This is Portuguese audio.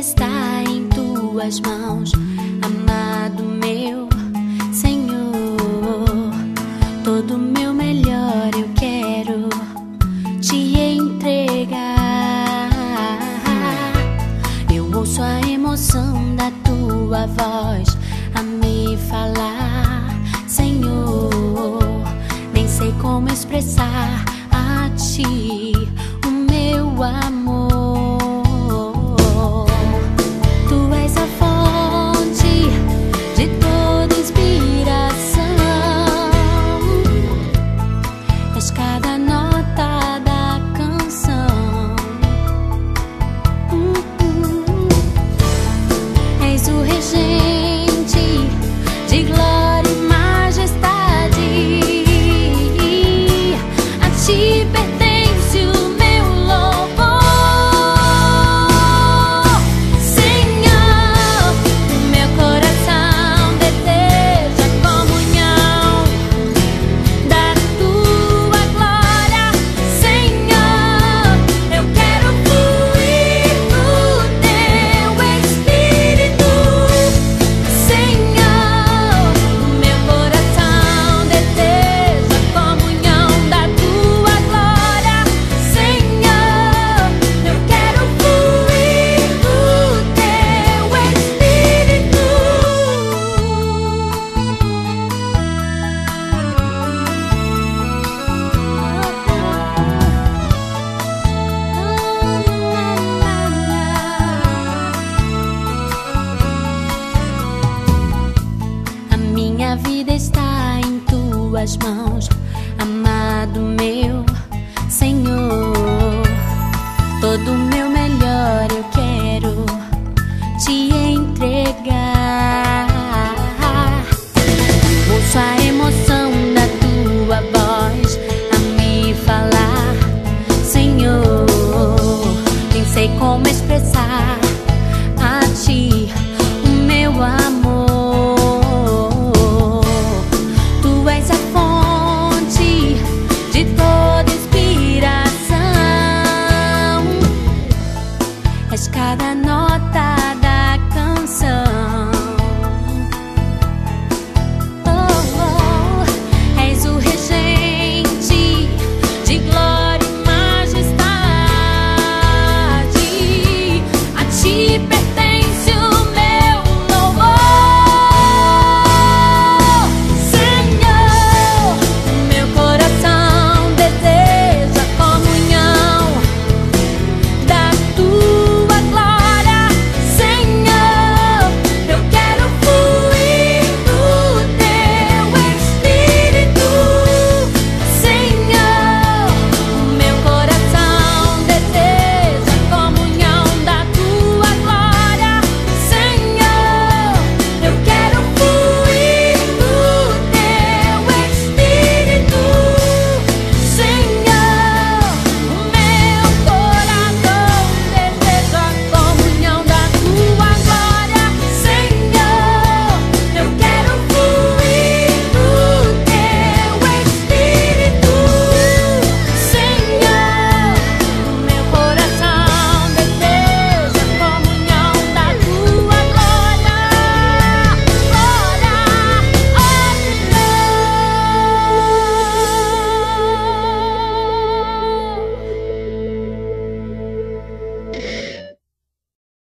está em tuas mãos, amado meu Senhor. Todo meu melhor eu quero te entregar. Eu ouço a emoção da tua voz a me falar, Senhor. Nem sei como expressar a ti o meu amor. Cristo regente de glória. tuas mãos, amado meu Senhor.